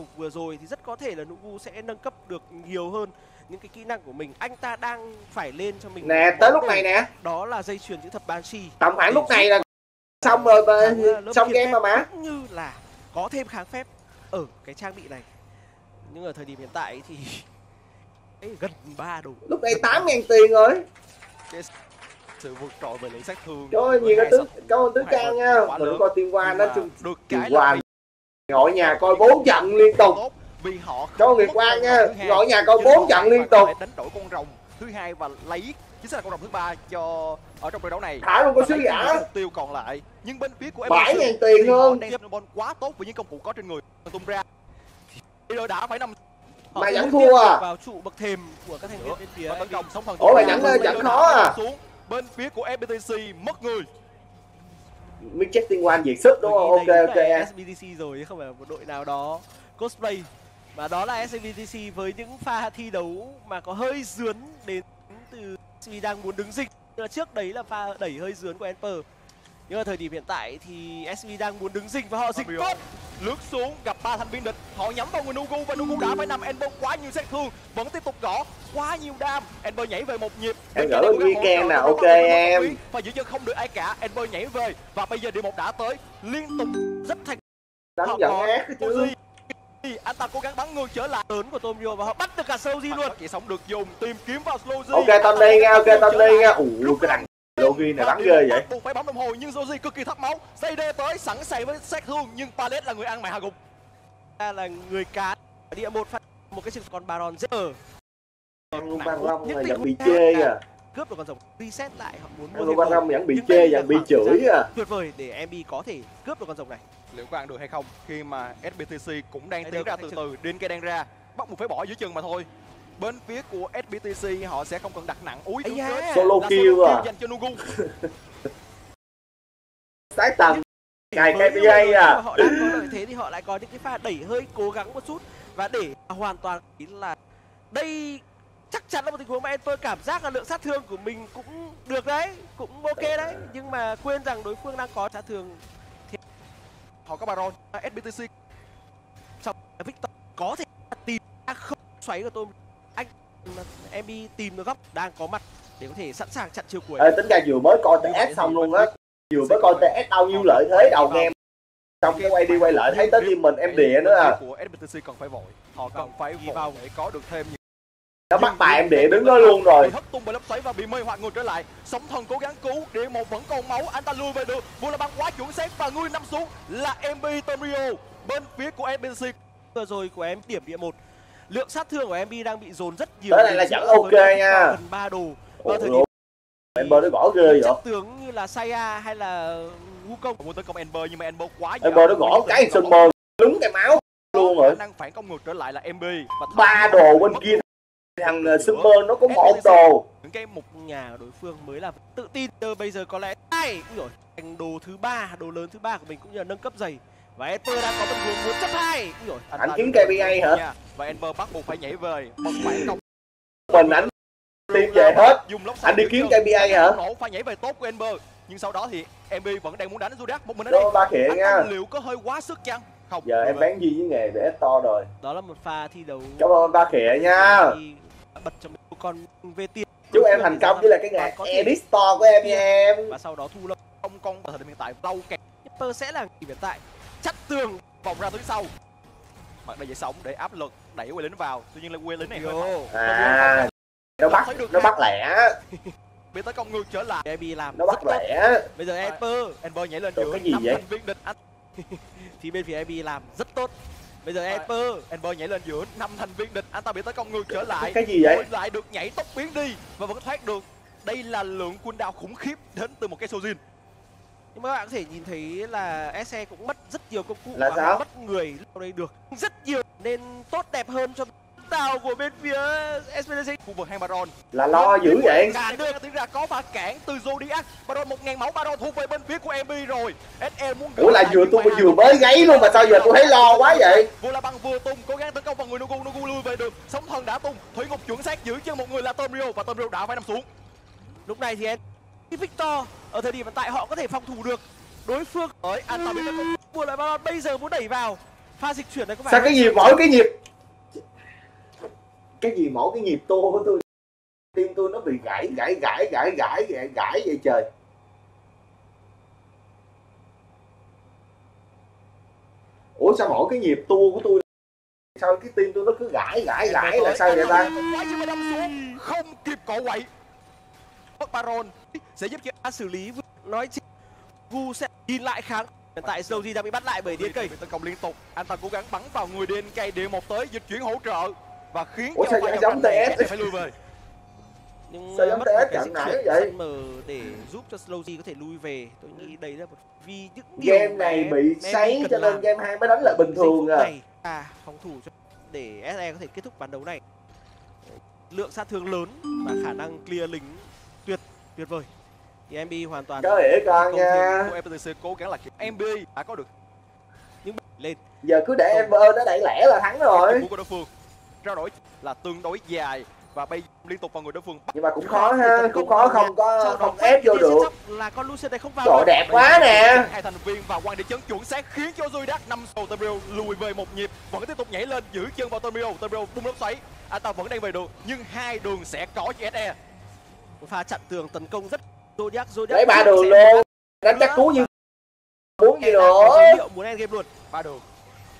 gục vừa rồi thì rất có thể là Nugu sẽ nâng cấp được nhiều hơn những cái kỹ năng của mình. Anh ta đang phải lên cho mình nè tới lúc này nè. Đó là dây chuyền chữ thập Banshee. Tầm khoảng lúc này là xong rồi lớp xong game mà mà cũng như là có thêm kháng phép ở cái trang bị này. Nhưng ở thời điểm hiện tại thì ấy, gần ba đồ lúc này tám ngàn tiền rồi. Sự vượt trội về lượng sát thương. Trời ơi nhiều cái tứ ơn tứ ca nha. mình coi tiên quan Nhưng đó mà chung được tiên quan ngồi nhà coi bốn trận liên tục. Vì họ cho Nguyệt mất Quang con nha, ngồi nhà coi bốn trận liên tục. đánh đổi con rồng thứ hai và lấy chính xác là con rồng thứ ba cho ở trong trận đấu này. Thả luôn có Và sứ giả. mục tiêu còn lại. Nhưng bên phía của bảy FPC ngàn tiền hơn. đang ball quá tốt với những công cụ có trên người. Tung ra. Thì đội đã phải nằm. Họ Mà cũng vẫn thua. à? vào trụ bậc thềm của các thành viên bên phía. và tấn công sóng thần Ủa, mà vẫn- vẫn khó à? xuống. Bên phía của FPTC mất người mới check tiên quan diệt sức đúng không? Ok ok. em SBTC rồi chứ không phải là một đội nào đó cosplay. Mà đó là SBTC với những pha thi đấu mà có hơi dướn đến từ SB đang muốn đứng dịch. Trước đấy là pha đẩy hơi dướn của Emper nhưng mà thời điểm hiện tại thì SB đang muốn đứng dịch và họ dịch tốt. Lướt xuống gặp ba thành viên địch họ nhắm vào người Nugu và Nugu đã phải nằm Ember quá nhiều sát thương vẫn tiếp tục gõ. Quá nhiều đam. Ember nhảy về một nhịp. Em gỡ nè, hỗ trợ ok em. Và giữ chân không được ai cả. Ember nhảy về. Và bây giờ địa một đã tới. Liên tục rất thành đánh Họ giận có ác chứ. Anh ta cố gắng bắn ngược trở lại. Lớn của Tomio và họ bắt được cả Soji luôn. chỉ sống được dùng tìm kiếm vào Slow ok Tony nha ok Tony nha. Ủ cái thằng Logi này bắn ghê vậy? Buộc phải bấm đồng hồ nhưng Joji cực kỳ thấp máu. CD tới sẵn sàng với sát thương nhưng Pallet là người ăn mày hạ gục? Là người cá ở địa một phát một cái sự còn Baron Zero Ăn luôn Ban Long này định vẫn bị chê à. cướp được con rồng reset lại họ muốn mua thêm. Long vẫn bị chê là vẫn bị chửi à. tuyệt vời để MB có thể cướp được con rồng này. Liệu có ăn được hay không? Khi mà SBTC cũng đang tiến ra từ từ Dinke đang ra. Bắt buộc phải bỏ giữa chừng mà thôi bên phía của SBTC họ sẽ không cần đặt nặng. Úi da. kết Solo kill à. dành cho Nugu. Sái tầm. Cài người à. họ đang có lợi thế thì họ lại có những cái pha đẩy hơi cố gắng một chút. Và để hoàn toàn ý là đây chắc chắn là một tình huống mà Emper cảm giác là lượng sát thương của mình cũng được đấy cũng ok đấy. Nhưng mà quên rằng đối phương đang có sát thương họ có Baron SBTC xong Victor có thể tìm ra không xoáy của tôi MB tìm được góc đang có mặt để có thể sẵn sàng chặn chiều cuối. Ê, tính ra vừa mới coi TS xong luôn á. vừa mới coi TS bao nhiêu lợi thế đầu game. Xong cái quay đi quay lại thấy tới team mình em địa nữa à. Của SBTC cần phải vội. Họ cần Vâng, phải vội để có được thêm những nó bắt bài em địa đứng đó luôn rồi. Hất tung bởi lốc xoáy và bị mê hoặc ngược trở lại. Sóng thần cố gắng cứu địa một vẫn còn máu. Anh ta lui về được. Vua la băng quá chuẩn xác và người nằm xuống là mb Tomrio bên phía của SBTC vừa rồi của em điểm địa một lượng sát thương của MB đang bị dồn rất nhiều Tới này là vẫn ok nha. gần ba đồ. Ủa, vào thời điểm em bơ nó gõ ghê vậy? tướng như là Saya hay là Wukong muốn tấn công Ember nhưng mà Ember quá em bơ nó gõ cái sân mơ lúng cái máu luôn rồi. Năng phản công ngược trở lại là MB và ba đồ bên kia thằng uh, Super nó có một đồ. những cái mục nhà đối phương mới là tự tin. Giờ bây giờ có lẽ ai? Cũng rồi thành đồ thứ ba đồ lớn thứ ba của mình cũng như là nâng cấp giày và Emper đang có một hướng muốn chấp hai. Rồi anh kiếm KPA hả? và Ember bắt buộc phải nhảy về. Một phản công. Mình ảnh team về hết. dùng lốc anh đi kiếm KPA hả? Nổ pha nhảy về tốt của Ember nhưng sau đó thì MB vẫn đang muốn đánh Zodiac. Một mình ở đó đây ba khịa anh nha. liệu có hơi quá sức chăng? Không giờ em bán gì với nghề để to rồi. Đó là một pha thi đấu cảm ơn ba khịa nha. bật cho mình một con về tiền chúc em thành công với lại cái nghề edit store của em nha em. Và sau đó thu lâm không con. Ở thời điểm hiện tại lâu kẹt. Sẽ là người hiện tại chắt tường. Vòng ra tuyến sau. Mặt đầy dậy sóng để áp lực đẩy quay lính vào. Tuy nhiên là quay lính này hơi. Yo. à nó bắt nó bắt lẻ. Bị tấn công ngược trở lại. MB làm nó rất bắt tốt. lẻ. Bây giờ Emper Ember nhảy lên giữa cái gì năm vậy? thành viên địch. Anh thì bên phía MB làm rất tốt. Bây giờ Rồi. Emper Ember nhảy lên giữa năm thành viên địch. Anh ta bị tấn công ngược trở lại. Cái gì vậy? Rồi lại được nhảy tốc biến đi. Và vẫn thoát được. Đây là lượng quân đao khủng khiếp đến từ một cái Sojin nhưng mà các bạn có thể nhìn thấy là SE cũng mất rất nhiều công cụ Là và mất người ở đây được. Rất nhiều nên tốt đẹp hơn cho tàu của bên phía SPDC khu vực hang Baron. Là lo dữ vậy? cản được tiến ra có pha cản từ Zodiac. Baron một ngàn máu Baron thu về bên phía của MB rồi. SE muốn gỡ ủa là vừa tôi vừa mới gáy luôn mà sao giờ tôi thấy lo quá vậy? Vô La Băng vừa tung cố gắng tấn công vào người Nugu Nugu lui về được. Sóng thần đã tung. Thủy ngục chuẩn xác giữ chân một người là Tomrio và Tomrio đã phải nằm xuống. Lúc này thì em Victor ở thời điểm hiện tại họ có thể phòng thủ được. Đối phương ta bị tấn công vừa lại Baron bây giờ muốn đẩy vào. Pha dịch chuyển này có phải sao cái nhịp mỗi cái nhịp. Cái gì mỗi cái nhịp tua của tôi tim tôi nó bị gãy gãy gãy gãy gãy gãy gãy vậy trời. Ủa sao mỗi cái nhịp tua của tôi sao cái tim tôi nó cứ gãy gãy gãy là sao vậy ta? không kịp cọ quậy baron. Sẽ giúp cho xử lý nói chi Gu sẽ nhìn lại kháng hiện tại Slowgy đang bị bắt lại bởi điên cây tấn công liên tục. Anh ta cố gắng bắn vào người điên cây địa một tới dịch chuyển hỗ trợ và khiến Ủa cho sao giống TS? phải lui về. Nhưng Sao giống mất TS một cái trận dịch nãy vậy? để giúp cho Slowgy có thể lui về. Tôi nghĩ đây là một vì những điều game này bị sấy cho nên game 2 mới đánh lại bình thường à. à phòng thủ cho để SE có thể kết thúc ván đấu này. Lượng sát thương lớn và khả năng clear lính tuyệt tuyệt vời. Thì MB hoàn toàn trời ơi con nha. của FPTC cố gắng là kịp MB đã có được. Những lên. Giờ cứ để Ember nó đẩy lẻ là thắng rồi. Của đối phương trao đổi là tương đối dài và bay liên tục vào người đối phương. Nhưng mà cũng khó ha cũng khó không có không ép vô được. là con Lucian này không vào trời đẹp quá nè. Hai thành viên và quan địa chấn chuẩn xác khiến cho Duy Đắc năm sầu Tamrio lùi về một nhịp vẫn tiếp tục nhảy lên giữ chân vào Tamrio Tamrio bung lốc xoáy. Anh ta vẫn đang về được nhưng hai đường sẽ có cho SE pha chặn tường tấn công rất Zodiac Zodiac lấy ba sẽ- luôn. đánh chắc cú như muốn gì nữa? dấu hiệu muốn end game luôn. Ba đường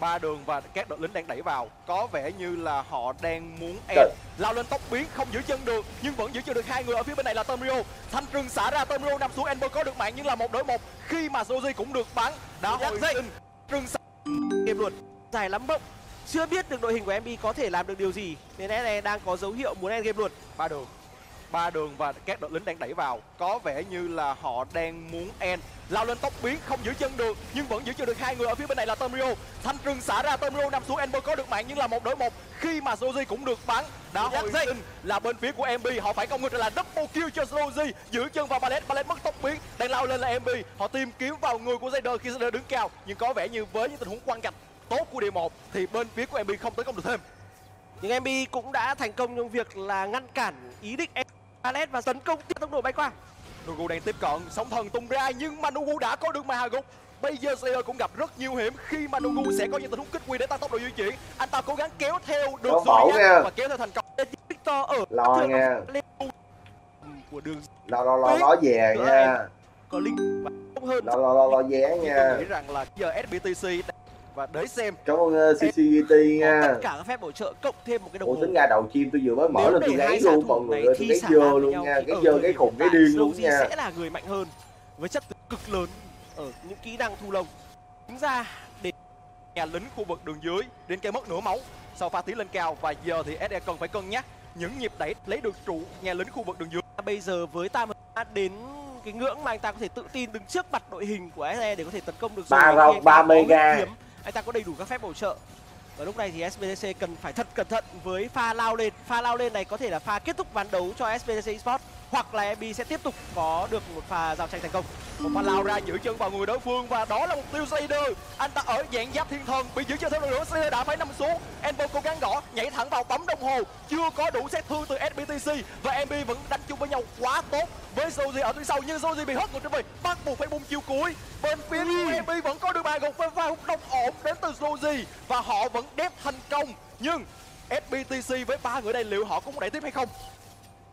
ba đường và các đội lính đang đẩy vào. Có vẻ như là họ đang muốn Trời. lao lên tốc biến không giữ chân được nhưng vẫn giữ chân được hai người ở phía bên này là Tamrio thanh trừng xả ra Tamrio nằm xuống Ember có được mạng nhưng là một đối một. Khi mà Joji cũng được bắn đã dậy. sinh. Trừng xả game luôn. Dài lắm bỗng chưa biết được đội hình của MB có thể làm được điều gì nên SE đang có dấu hiệu muốn end game luôn. Ba đường ba đường và các đội lính đang đẩy vào. Có vẻ như là họ đang muốn end. Lao lên tốc biến không giữ chân được nhưng vẫn giữ chân được hai người ở phía bên này là Tamrio thanh trừng xả ra Tamrio nằm xuống Ember có được mạng nhưng là một đối một. Khi mà Joji cũng được bắn đã Dắt hồi sinh là bên phía của MB họ phải công ngược là double kill cho Joji giữ chân vào Ballet Ballet mất tốc biến đang lao lên là MB họ tìm kiếm vào người của Zayder khi Zayder đứng cao nhưng có vẻ như với những tình huống quăng gạch tốt của D1 thì bên phía của MB không tấn công được thêm. Nhưng MB cũng đã thành công trong việc là ngăn cản ý định Alet và tấn công tiếp tốc độ bay qua Nugu đang tiếp cận, sóng thần tung ra nhưng mà Nugu đã có được mà hạ gục. Bây giờ Slayer cũng gặp rất nhiều hiểm khi mà Nugu sẽ có những tình huống kích quy để tăng tốc độ di chuyển. Anh ta cố gắng kéo theo được nha. và kéo theo thành công. Victor ở lo lên của đường lo lo lo lo về nha có linh và không hơn lo lo lo lo vé nha nghĩ rằng là giờ SBTC và để xem. Cảm ơn uh, CCGT nha. tất cả các phép bổ trợ cộng thêm một cái đồng Ủa hồ. tính ra đầu chim tôi vừa mới mở lên tôi gáy luôn mọi người tôi gáy dơ luôn nha ở dơ khùng gáy hiện điên luôn nha. sẽ là người mạnh hơn với chất lượng cực lớn ở những kỹ năng thu lông. Tính ra để nhà lính khu vực đường dưới đến cây mất nửa máu sau pha tiến lên cao và giờ thì SE cần phải cân nhắc những nhịp đẩy lấy được trụ nhà lính khu vực đường dưới. bây giờ với tam đến cái ngưỡng mà anh ta có thể tự tin đứng trước mặt đội hình của SE để có thể tấn công được rồi. Ba ta ba mega anh ta có đầy đủ các phép bổ trợ. Và lúc này thì SBTC cần phải thật cẩn thận với pha lao lên. Pha lao lên này có thể là pha kết thúc ván đấu cho SBTC Esports hoặc là MB sẽ tiếp tục có được một pha giao tranh thành công. Một pha lao ra giữ chân vào người đối phương và đó là mục tiêu Slayer. Anh ta ở dạng giáp thiên thần bị giữ chân thêm nữa Slayer đã phải nằm xuống. Ember cố gắng gõ nhảy thẳng vào bấm đồng hồ. Chưa có đủ sát thương từ SBTC và MB vẫn đánh chung với nhau quá tốt. Với Joji ở phía sau nhưng Joji bị hất ngược trở về bắt buộc phải bung chiêu cuối. Bên phía của MB vẫn có được bài gục với pha hút đông ổn đến từ Joji và họ vẫn đép thành công. Nhưng SBTC với ba người đây liệu họ có muốn đẩy tiếp hay không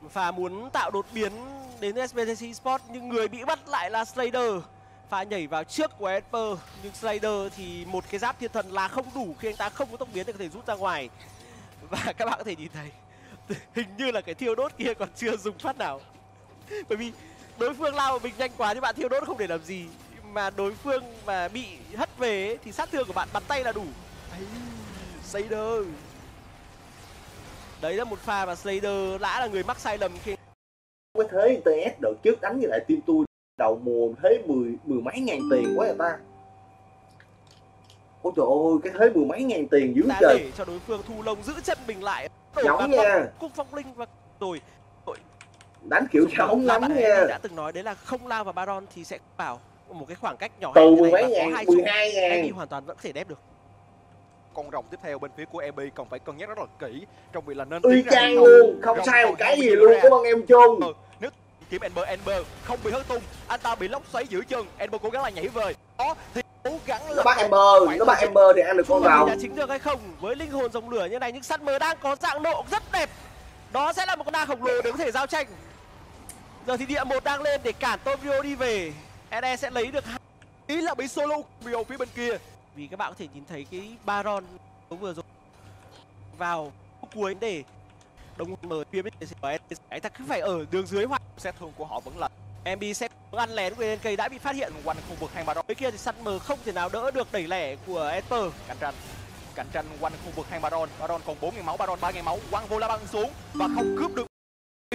Pha muốn tạo đột biến đến SBTC sport nhưng người bị bắt lại là Slayer. Pha nhảy vào trước của Esper nhưng Slayer thì một cái giáp thiên thần là không đủ khi anh ta không có tốc biến để có thể rút ra ngoài. Và các bạn có thể nhìn thấy hình như là cái thiêu đốt kia còn chưa dùng phát nào. Bởi vì đối phương lao vào mình nhanh quá nhưng bạn thiêu đốt không để làm gì mà đối phương mà bị hất về ấy, thì sát thương của bạn bắn tay là đủ. Ấy, Slayer. Đấy là một pha mà Slayer đã là người mắc sai lầm khi cái thế TS đợt trước đánh với lại team tôi đầu mùa thế mười mười mấy ngàn tiền quá vậy ta. Ôi trời ơi cái thế mười mấy ngàn tiền dữ đã trời. để cho đối phương thu lông giữ chân mình lại. Cả nha. cung phong linh và rồi. Đánh kiểu là lắm nha. đã từng nói đấy là không lao vào baron thì sẽ vào. Một cái khoảng cách nhỏ từ mười mấy ngàn mười hai ngàn. Hoàn toàn vẫn có thể đép được con rồng tiếp theo bên phía của EB cần phải cân nhắc rất là kỹ. Trong việc là nên y tiến ra hay chang luôn. Không Rồng sai một còn cái gì luôn cảm ơn em chung. Ừ, nếu kiếm Ember Ember không bị hất tung anh ta bị lốc xoáy giữ chân Ember cố gắng là nhảy về. Đó thì cố gắng nó bắt Ember nó bắt Ember thì ăn được con vào nhà chính được hay không? Với linh hồn dòng lửa như này nhưng Summer đang có dạng nộ rất đẹp. Đó sẽ là một con đa khổng lồ để có thể giao tranh. Giờ thì địa một đang lên để cản Tokyo đi về. SE sẽ lấy được ý là bị solo Bio phía bên kia vì các bạn có thể nhìn thấy cái Baron vừa rồi vào cuối để đồng mở phía bên của anh ta cứ phải ở đường dưới hoặc xét thương của họ vẫn là MB sẽ ăn lén của cây đã bị phát hiện quanh khu vực hang Baron. Bên kia thì Summer không thể nào đỡ được đẩy lẻ của Esper. Cạnh tranh cạnh tranh quanh khu vực hang Baron. Baron còn 4 000 máu, Baron 3 000 máu. Quăng vô la băng xuống và không cướp được.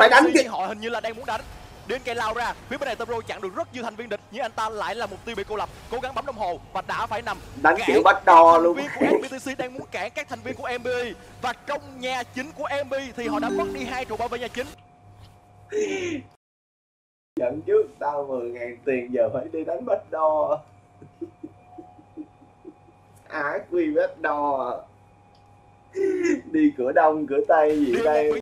Phải đánh kìa. Họ hình như là đang muốn đánh. Đến cây lao ra, phía bên này Tobro chặn được rất nhiều thành viên địch, nhưng anh ta lại là mục tiêu bị cô lập. Cố gắng bấm đồng hồ và đã phải nằm. Đánh kiểu bắt đo luôn. Viên của SBTC đang muốn cản các thành viên của MB và trong nhà chính của MB thì họ đã mất đi hai trụ bảo vệ nhà chính dẫn trước tao 10 ngàn tiền giờ phải đi đánh bách đo á quy bách đo đi cửa đông cửa tây gì đây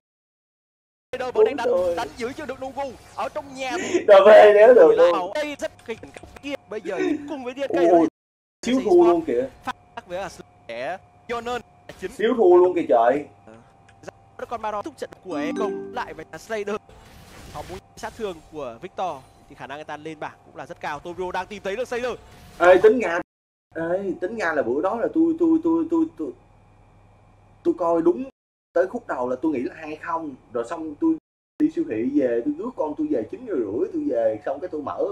Đờ vẫn đang đánh, đánh giữ cho được Novu ở trong nhà Đờ về nếu được luôn. Đây rất kinh kia bây giờ cùng với cây Xíu thua luôn kìa. Phát với sẽ cho nên chính xíu thua luôn kìa trời. Con Baron thúc trận của em công lại với Slayer họ muốn sát thương của Victor. Thì khả năng người ta lên bảng cũng là rất cao. Tobio đang tìm thấy được Sailor ê tính nga. Ê tính nga là bữa đó là tôi tôi tôi tôi tôi tôi coi đúng tới khúc đầu là tôi nghĩ là hai không. Rồi xong tôi đi siêu thị về, tôi rước con tôi về chín giờ rưỡi, tôi về, xong cái tôi mở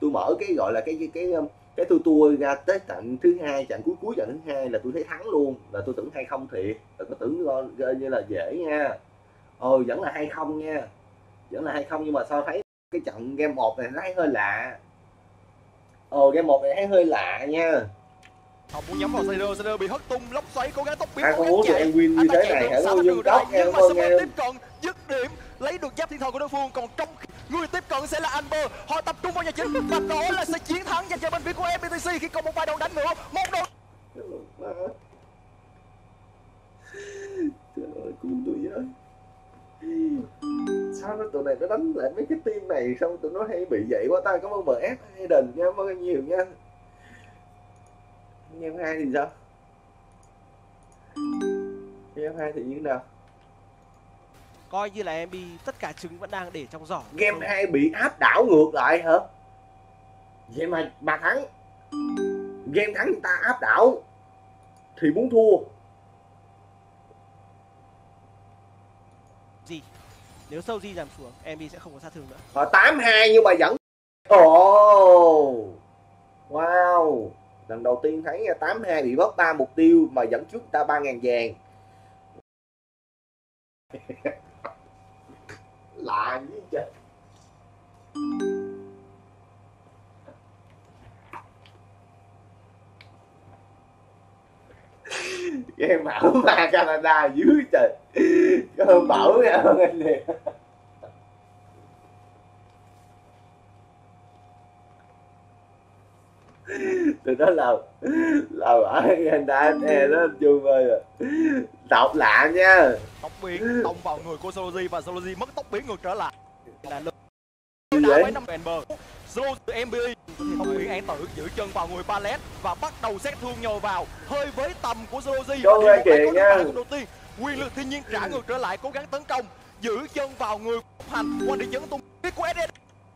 tôi mở cái gọi là cái cái cái cái tôi tua ra tới trận thứ hai trận cuối cuối trận thứ hai là tôi thấy thắng luôn. Là tôi tưởng hai không thiệt. Là tôi tưởng như là dễ nha. Ồ vẫn là hai không nha. Vẫn là hay không nhưng mà sao thấy cái trận game một này thấy hơi lạ. Ồ game một này thấy hơi lạ nha họ muốn nhắm vào Sider, Sider bị hất tung lốc xoáy cố gắng tốc biến cố gắng chạy em win như thế này hả? có dương nhưng mà Summer tiếp cận dứt điểm lấy được giáp thiên thần của đối phương. Còn trong người tiếp cận sẽ là Amber. Họ tập trung vào nhà chính. Và đó là sẽ chiến thắng dành cho bên phía của FPTC khi còn một vài đầu đánh nữa. Một đầu trời ơi cứu tôi với. Sao nó tụi này nó đánh lại mấy cái team này xong tụi nó hay bị vậy quá ta. Cảm ơn MF Hayden nha cảm ơn nhiều nha game hai thì sao game hai thì như thế nào? Coi như là MB tất cả trứng vẫn đang để trong giỏ. Game hai bị áp đảo ngược lại hả? Vậy mà bà thắng. Game thắng người ta áp đảo thì muốn thua. Gì? Nếu sâu di giảm xuống MB sẽ không có sát thương nữa. Họ tám hai nhưng mà vẫn ồ! Oh. wow lần đầu tiên thấy nha tám hai bị bóp ba mục tiêu mà dẫn trước ta ba ngàn vàng. Lạ như trời game bảo ma Canada dưới trời. Cơ bảo nha anh từ đó là là ở Canada nè đó chung ơi đọc lạ nha. Tóc biến tông vào người của Sology và Sology mất tóc biến ngược trở lại. Là lực đã với năm bờ. Slow từ MBE Tông Nguyễn An Tử giữ chân vào người Palet và bắt đầu xét thương nhồi vào. Hơi với tầm của Zoji Cho nghe kìa nha. đầu tiên. Quyền lực thiên nhiên trả ngược trở lại cố gắng tấn công. Giữ chân vào người hành qua đi chấn tung phía của SD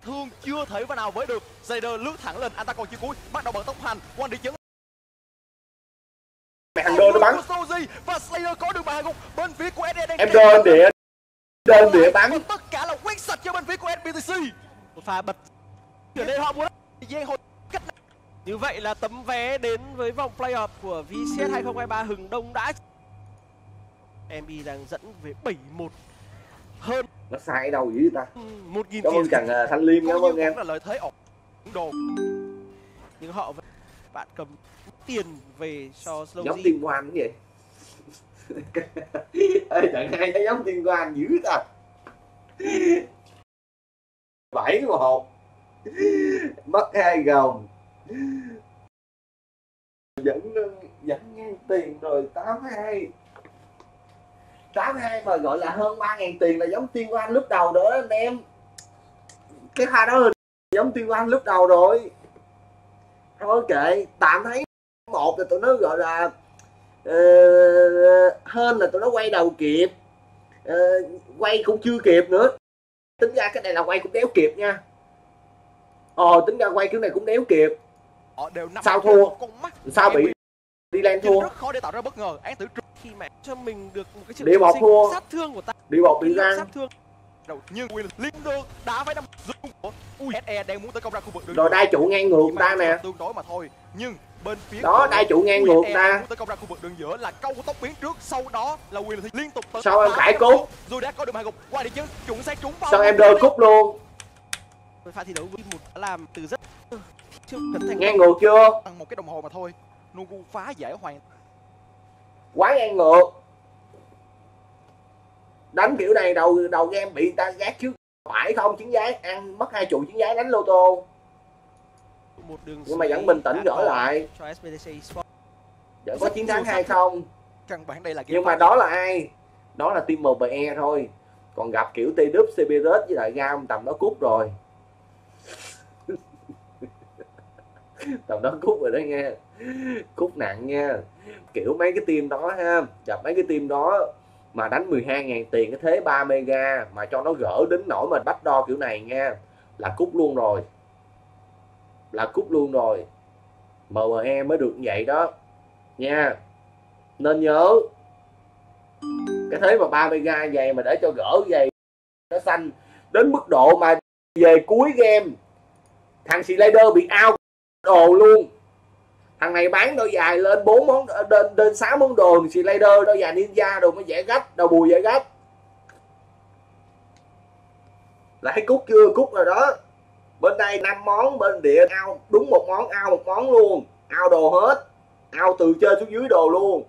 thương chưa thể vào nào với được. Zayder lướt thẳng lên anh ta còn chưa cuối. Bắt đầu bật tốc hành qua đi chấn. Hàng đô nó bắn. Và Slayer có được bàn gục bên phía của SD em đơn địa đơn địa bắn. Tất cả là quét sạch cho bên phía của SBTC một pha bật trở nên họ muốn thời hồi cách như vậy là tấm vé đến với vòng playoff của VCS 2023 Hừng Đông đã MB đang dẫn về 7-1 hơn. Nó sai đâu dữ ta? Một nghìn cảm ơn chàng à, thanh liêm cảm ơn em. là lợi thế ổn đồ nhưng họ vẫn bạn cầm tiền về cho Slow giống tiên quan cái gì ê trận hai thấy giống tiên quan dữ ta. Bảy một mất hai gồng. Dẫn dẫn ngang tiền rồi tám hai tám hai mà gọi là hơn ba ngàn tiền là giống tiên quan lúc đầu đó anh em. Cái pha đó là giống tiên quan lúc đầu rồi. Thôi kệ tạm thấy một là tụi nó gọi là uh, hơn là tụi nó quay đầu kịp. Uh, quay cũng chưa kịp nữa. Tính ra cái này là quay cũng đéo kịp nha. Ờ tính ra quay kiểu này cũng đéo kịp. Sao thua? sao bị đi nên thua? rất khó để tạo ra bất ngờ. Án tử khi mà cho mình được một cái triệu Địa chứng sát thương của ta. Đi bọc lượng răng sát thương. Đầu nhưng Will liên được đã phải nằm dung của ui SE đang muốn tấn công ra khu vực đường rồi đai trụ ngang ngược ta nè. tương đối mà thôi. Nhưng bên phía Đó, đai trụ ngang ngược SE ta. tấn công ra khu vực đường giữa là câu tốc biến trước. Sau đó là Will liên tục tấn Sao em đá khải trong cút? rồi đã có được hai gục. Qua đi chân chuẩn xác trúng vào sao em rơi cúp luôn? Pha thi đấu với một đã làm từ rất chưa ngang ngược chưa? Bằng một cái đồng hồ mà thôi. Nugu phá giải hoàn quá ngang ngược. Đánh kiểu này đầu đầu game bị ta gác trước phải không? Chiến giái ăn mất hai trụ chiến giái đánh lô tô. Một đường nhưng mà vẫn bình tĩnh gỡ lại. vẫn có chiến thắng hay không? Căn bản đây là nhưng mà đó là ai? Đó là team MBE thôi. Còn gặp kiểu T CBRS với lại Gam tầm đó cút rồi tầm đó cút rồi đó nghe. Cút nặng nha. Kiểu mấy cái team đó ha gặp mấy cái team đó mà đánh 12.000 tiền cái thế 3 mega mà cho nó gỡ đến nỗi mà bắt đo kiểu này nha, là cút luôn rồi. Là cút luôn rồi. MME mới được như vậy đó. Nha. Nên nhớ, cái thế mà 3 mega vậy mà để cho gỡ vậy, nó xanh đến mức độ mà về cuối game, thằng Slider bị out đồ luôn. Thằng này bán đôi dài lên bốn món ờ, lên lên sáu món đồ Slider đôi dài ninja đồ mới dễ gấp đầu bùi dễ gấp. Lại cút chưa? Cút rồi đó. Bên đây năm món, bên địa ao, đúng một món, ao một món luôn. Ao đồ hết. Ao từ trên xuống dưới đồ luôn.